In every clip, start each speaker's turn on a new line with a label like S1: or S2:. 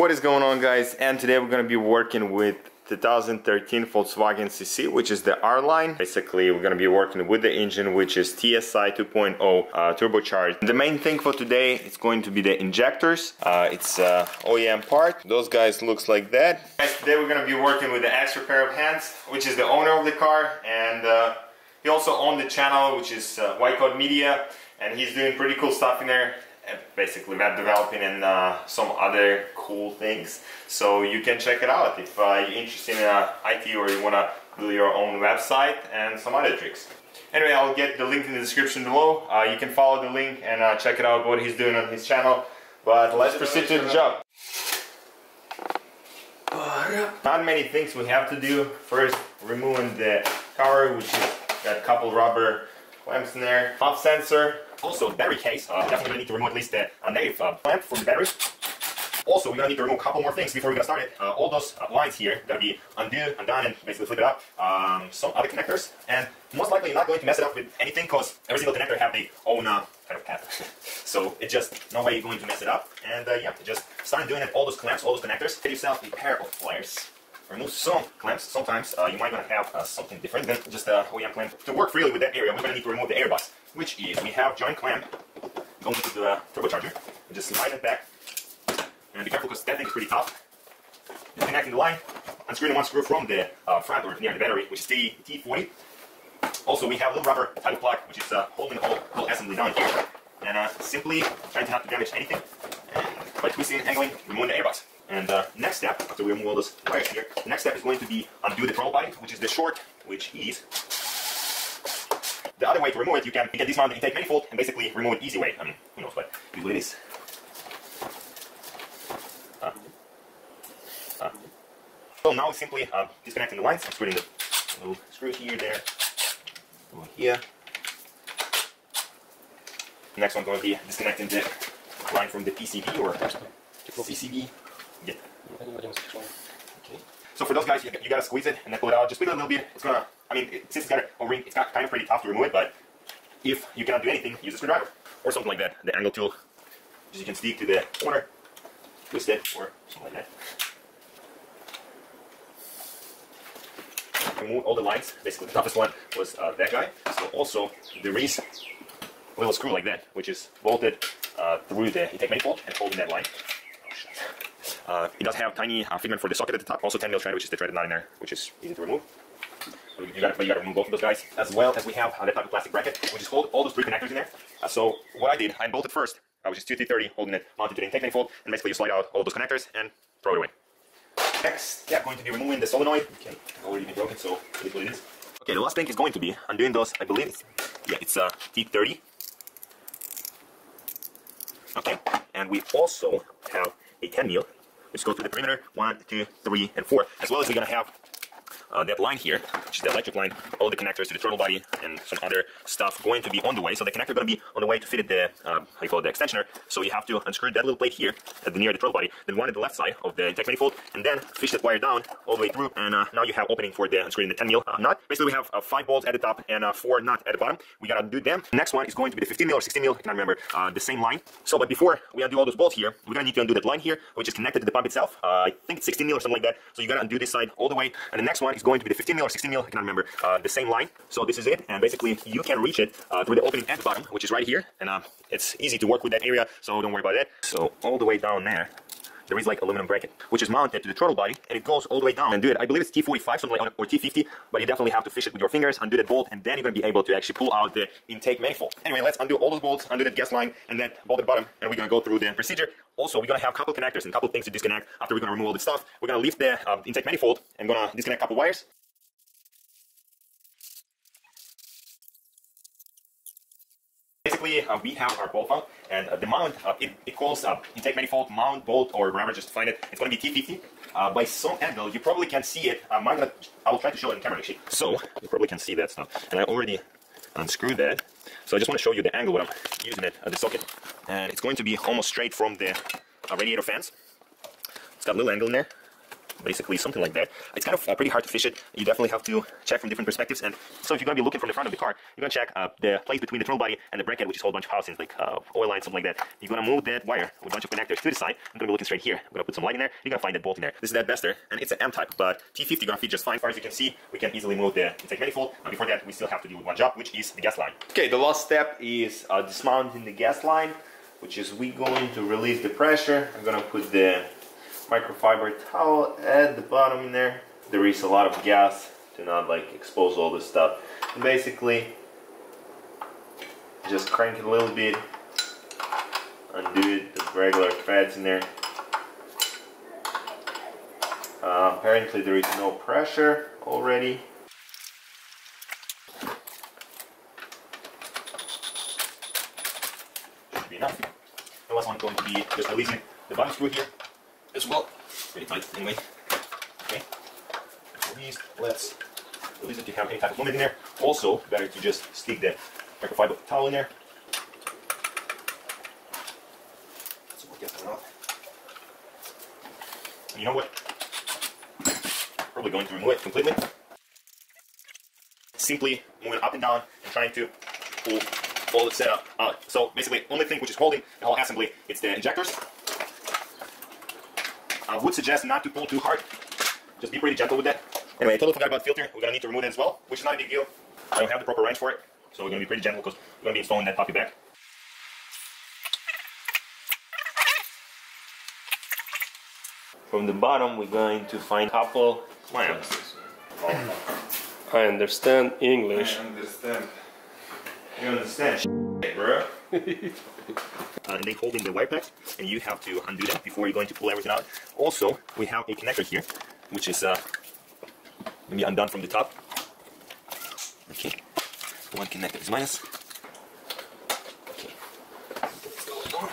S1: What is going on guys and today we're going to be working with 2013 Volkswagen CC which is the R line. Basically we're going to be working with the engine which is TSI 2.0 uh, turbocharged. The main thing for today is going to be the injectors. Uh, it's uh, OEM part. Those guys looks like that. Guys, today we're going to be working with the extra pair of hands which is the owner of the car and uh, he also owns the channel which is uh, White Code Media and he's doing pretty cool stuff in there basically web developing and uh, some other cool things. So you can check it out if uh, you're interested in uh, IT or you want to build your own website and some other tricks. Anyway, I'll get the link in the description below. Uh, you can follow the link and uh, check it out what he's doing on his channel. But let's proceed to the job. Not many things we have to do. First, removing the cover, which is got a couple rubber clamps in there. Off sensor, also, the battery case, uh, definitely need to remove at least the uh, negative uh, clamp for the battery. Also, we're gonna need to remove a couple more things before we get started. Uh, all those lines here gotta be undo, undone, and basically flip it up. Um, some other connectors, and most likely you're not going to mess it up with anything because every single connector have their own uh, kind of path. so it's just no way you're going to mess it up. And uh, yeah, just start doing it. All those clamps, all those connectors. Get yourself a pair of pliers. Remove some clamps. Sometimes uh, you might want to have uh, something different than just a OEM clamp. To work freely with that area, we're going to need to remove the airbox, which is we have joint clamp going to the turbocharger. And just slide it back. And be careful because that thing is pretty tough. Connecting the line, unscrewing one screw from the uh, front or near the battery, which is the T40. Also, we have a little rubber type of plug, which is uh, holding the whole, whole assembly down here. And uh, simply trying to not to damage anything. And by twisting and angling, removing the airbox. And uh, next step, after we remove all those wires here, the next step is going to be undo the throttle body, which is the short, which is the other way to remove it, you can get this mount the intake manifold and basically remove it easy way. I mean, who knows, but usually it is. Uh, uh. So now simply uh, disconnecting the lines, screwing the little screw here, there, over here. Next one going to be disconnecting the line from the PCB or PCB. Yeah. Okay. So for those guys, you, you gotta squeeze it and then pull it out. Just wiggle it a little bit. It's gonna, I mean, it, since it's got a ring, it's got kind of pretty tough to remove it, but if you cannot do anything, use a screwdriver or something like that. The angle tool, just you can stick to the corner, twist it, or something like that. Remove all the lines. Basically, the toughest one was uh, that guy. So also there is a little screw like that, which is bolted uh, through the intake manifold and holding that line. Uh, it does have tiny uh, figment for the socket at the top, also 10 mil thread, which is the threaded knot in there, which is easy to remove. You got to remove both of those guys, as well as we have uh, that type of plastic bracket, which is hold all those three connectors in there. Uh, so what I did, I bolted first, uh, which is 2T30, holding it mounted to the intake manifold, and basically you slide out all those connectors and throw it away. Next step, going to be removing the solenoid. Okay, already been broken, so it is what it is. Okay, the last thing is going to be undoing those, I believe, it's, yeah, it's a uh, T30. Okay, and we also have a 10 mil which go through the perimeter, one, two, three, and four. As well as we're gonna have uh, that line here, which is the electric line, all the connectors to the throttle body and some other stuff going to be on the way. So the connector is going to be on the way to fit the, uh, you call it, the extensioner. So you have to unscrew that little plate here at the near the throttle body, then one at the left side of the intake manifold, and then fish that wire down all the way through. And uh, now you have opening for the unscrewing the 10 mil uh, nut. Basically, we have uh, five bolts at the top and uh, four nut at the bottom. We gotta undo them. Next one is going to be the 15 mil or 16 mil, I can't remember, uh, the same line. So, but before we undo all those bolts here, we're gonna need to undo that line here, which is connected to the pump itself. I think it's 16 mil or something like that. So you gotta undo this side all the way. And the next one is going to be the 15 mil or 16 16 mil, I cannot remember, uh, the same line. So this is it, and basically you can reach it uh, through the opening at the bottom, which is right here, and uh, it's easy to work with that area, so don't worry about that. So all the way down there, there is like aluminum bracket, which is mounted to the throttle body, and it goes all the way down and do it. I believe it's T45, something like or T50, but you definitely have to fish it with your fingers, undo that bolt, and then you're gonna be able to actually pull out the intake manifold. Anyway, let's undo all those bolts, undo that gas line, and then bolt the bottom, and we're gonna go through the procedure. Also, we're gonna have a couple connectors and a couple things to disconnect after we're gonna remove all this stuff. We're gonna lift the uh, intake manifold and gonna disconnect a couple wires. Basically uh, we have our bolt mount and uh, the mount uh, it, it calls uh, intake manifold mount bolt or whatever just find it. It's going to be T50 uh, by some angle. You probably can see it I'm gonna I will try to show it in camera actually. So you probably can see that stuff. And I already unscrewed that. So I just want to show you the angle where I'm using it at the socket. And it's going to be almost straight from the uh, radiator fans. It's got a little angle in there basically something like that. It's kind of uh, pretty hard to fish it. You definitely have to check from different perspectives. And so if you're going to be looking from the front of the car, you're going to check uh, the place between the throttle body and the bracket, which is a whole bunch of housings, like uh, oil lines, something like that. You're going to move that wire with a bunch of connectors to the side. I'm going to be looking straight here. I'm going to put some light in there. You're going to find that bolt in there. This is that Bester, and it's an M-type, but T50 going to fit just fine. As far as you can see, we can easily move the intake manifold. And before that, we still have to do one job, which is the gas line. Okay, the last step is uh, dismounting the gas line, which is we going to release the pressure. I'm going to put the microfiber towel at the bottom in there. There is a lot of gas to not like expose all this stuff. And basically, just crank it a little bit, undo it, the regular threads in there. Uh, apparently there is no pressure already. Should be enough. The one going to be just releasing the bottom screw here as well. Pretty tight anyway. Okay. Release. Let's release it. You have any type of limit in there. Also, better to just stick the microfiber towel in there. So we'll get that off. And you know what? Probably going to remove it completely. Simply moving up and down and trying to pull all the setup out. So basically, only thing which is holding the whole assembly, it's the injectors. I would suggest not to pull too hard. Just be pretty gentle with that. Anyway, I totally forgot about filter. We're gonna need to remove it as well, which is not a big deal. I don't have the proper wrench for it, so we're gonna be pretty gentle because we're gonna be installing that puppy back. From the bottom, we're going to find a couple clamps. Oh.
S2: I understand English.
S3: I understand.
S1: You understand, shit, bro? uh, and they hold in the wire packs, and you have to undo them before you're going to pull everything out. Also, we have a connector here, which is uh, maybe undone from the top. Okay, one connector is minus. Okay, get this going on.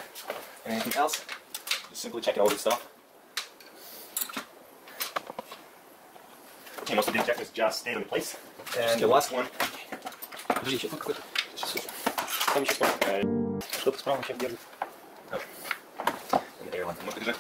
S1: And anything else? Just simply check out the stuff. Okay, most of the injectors just stay in place. And the last one.
S2: Подожди, сейчас, какой-то. Там еще справа. Что-то справа чем держит.
S1: The.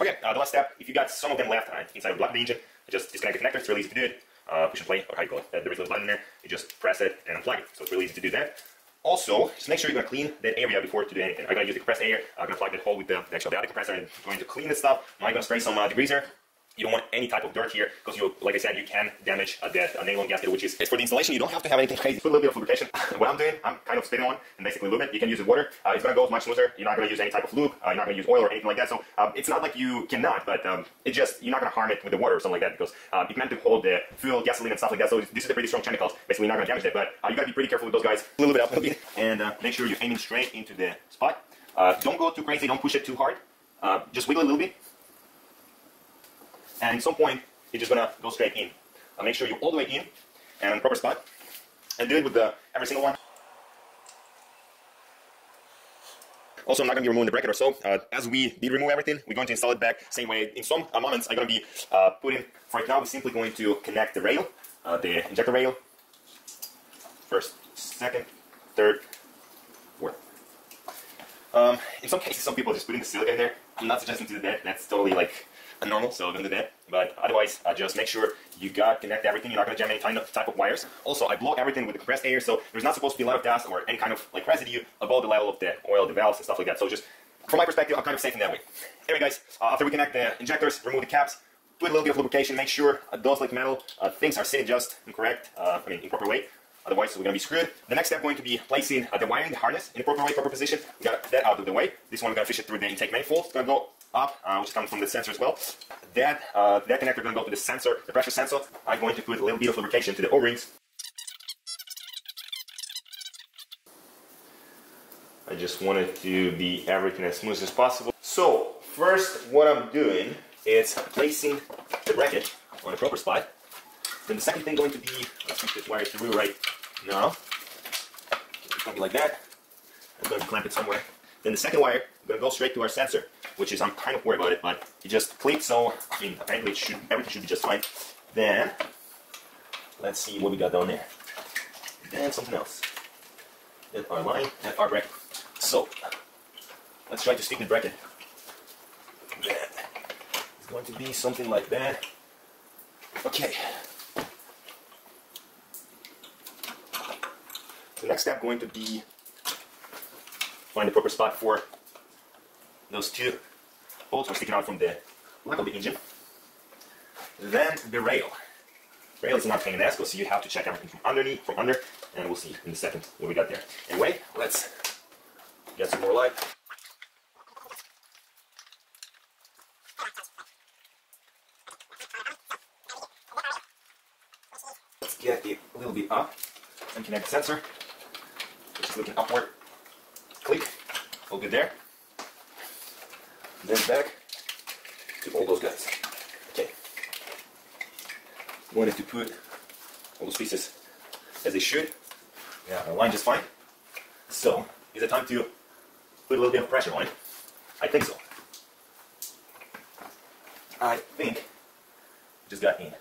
S1: Okay, uh, the last step, if you got some of them left uh, inside of the engine, just disconnect the connector, it's really easy to do it. Uh, push and play, or how you call it. Uh, there is a button there, you just press it and unplug it. So it's really easy to do that. Also, just make sure you're to clean that area before to do anything. I'm to use the compressed air, I'm going to plug that hole with the, the actual body compressor and going to clean the stuff. I'm to spray some uh, degreaser you don't want any type of dirt here because you, like I said, you can damage uh, that uh, nylon gasket, which is for the installation. You don't have to have anything crazy. Put a little bit of lubrication. what I'm doing, I'm kind of spitting on and basically lube it. You can use the water. Uh, it's gonna go much smoother. You're not gonna use any type of lube. Uh, you're not gonna use oil or anything like that. So um, it's not like you cannot, but um, it just you're not gonna harm it with the water or something like that because um, it's meant to hold the fuel, gasoline, and stuff like that. So this is a pretty strong chemicals. Basically, you're not gonna damage it, but uh, you gotta be pretty careful with those guys. A little bit up, a and uh, make sure you're aiming straight into the spot. Uh, don't go too crazy. Don't push it too hard. Uh, just wiggle a little bit and at some point you're just gonna go straight in. Uh, make sure you're all the way in and proper spot, and do it with the every single one. Also, I'm not going to be removing the bracket or so. Uh, as we did remove everything, we're going to install it back same way. In some uh, moments, I'm going to be uh, putting, for right now, we're simply going to connect the rail, uh, the injector rail, first, second, third, fourth. Um, in some cases, some people just putting the silica in there. I'm not suggesting to do that. That's totally like normal, so don't do that. But otherwise, uh, just make sure you got connect everything. You're not going to jam any type of, type of wires. Also, I blow everything with the compressed air, so there's not supposed to be a lot of dust or any kind of like residue above the level of the oil, the valves, and stuff like that. So just from my perspective, I'm kind of safe in that way. Anyway, guys, uh, after we connect the injectors, remove the caps, do a little bit of lubrication, make sure uh, those like metal uh, things are sitting just in correct, uh, I mean, in proper way. Otherwise, we're going to be screwed. The next step going to be placing uh, the wiring, the harness in the proper way, proper position. We got that out of the way. This one we're going to fish it through the intake manifold. It's going to go up, uh, which comes from the sensor as well. That uh, that connector is going to go to the sensor, the pressure sensor. I'm going to put a little bit of lubrication to the O-rings. I just want it to be everything as smooth as possible. So first, what I'm doing is placing the bracket on the proper spot. Then the second thing going to be, let's keep this wire through right now. Be like that. I'm going to clamp it somewhere. Then the second wire, I'm going to go straight to our sensor, which is, I'm kind of worried about it, but it just clips, so, I mean, apparently should, everything should be just fine. Then, let's see what we got down there. Then something else. Our line, and our bracket. So, let's try to stick the bracket. Then,
S3: going to be something like that. Okay. The next step going to be find the proper spot for those two bolts are sticking out from the lug of the engine. Then the rail. Rail is not pain in the ass, so you have to check everything from underneath, from under, and we'll see in a second what we got there. Anyway, let's get some more light. Let's get it a little bit up and connect the sensor, is looking upward. Click, good there. Then back to all those guys. Okay. Wanted to put all those pieces as they should. Yeah, aligned just fine. So, is it time to put a little bit of pressure on it? I think so. I think just got in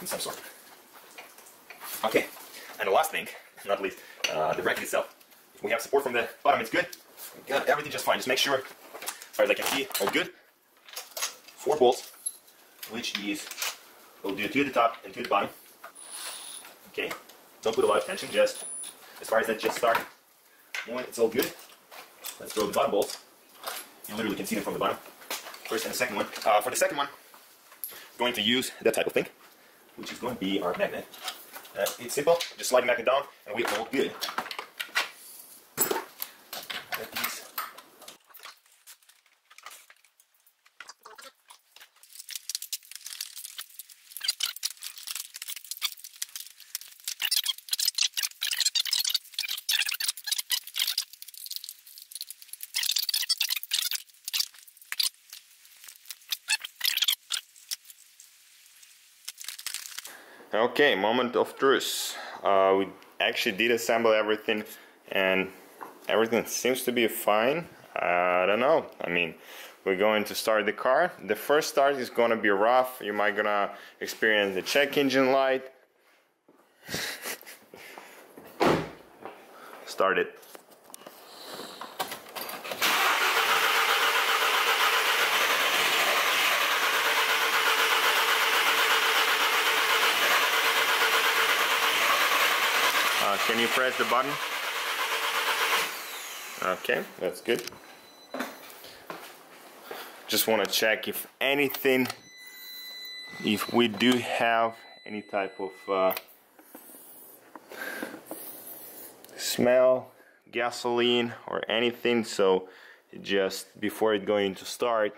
S3: in some sort. Okay, and the last thing, not least, uh, the bracket itself. We have support from the bottom, it's good. We got everything just fine. Just make sure, far as I can see, all good. Four bolts, which is, we'll do two at the top and two at the bottom. Okay, don't put a lot of tension, just as far as that just start one, it's all good. Let's throw the bottom bolts. You literally can see them from the bottom. First and the second one. Uh, for the second one, going to use that type of thing, which is going to be our magnet. Uh, it's simple, just slide the magnet down and we all good. Get these. Okay, moment of truth. Uh, we actually did assemble everything and everything seems to be fine. I don't know. I mean, we're going to start the car. The first start is going to be rough. You might gonna experience the check engine light. start it. Uh, can you press the button? Okay, that's good. Just want to check if anything, if we do have any type of uh, smell, gasoline or anything. So just before it going to start,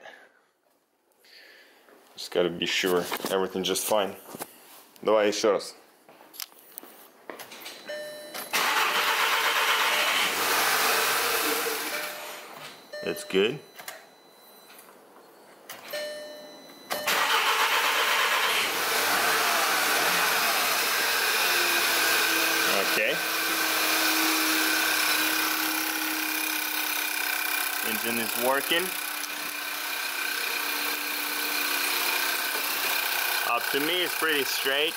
S3: just gotta be sure everything just fine. Давай еще раз. That's good. Okay. Engine is working. Up to me it's pretty straight.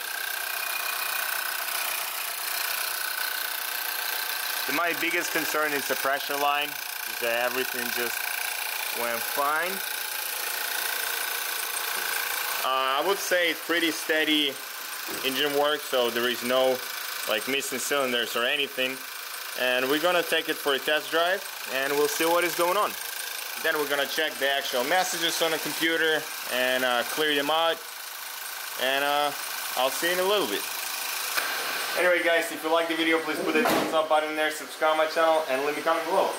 S3: My biggest concern is the pressure line that everything just went fine. Uh, I would say it's pretty steady engine work, so there is no like missing cylinders or anything. And we're gonna take it for a test drive and we'll see what is going on. Then we're gonna check the actual messages on the computer and uh, clear them out. And uh, I'll see you in a little bit. Anyway guys, if you like the video, please put the thumbs up button there, subscribe my channel, and leave me a comment below.